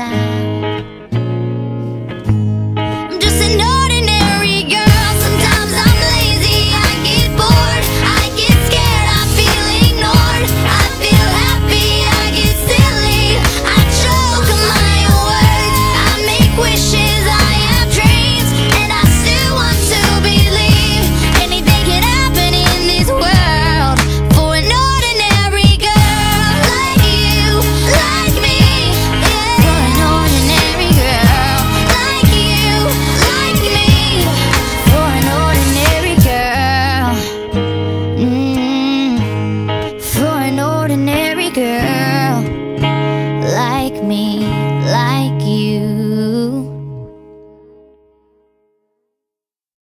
I'm just an old Yeah.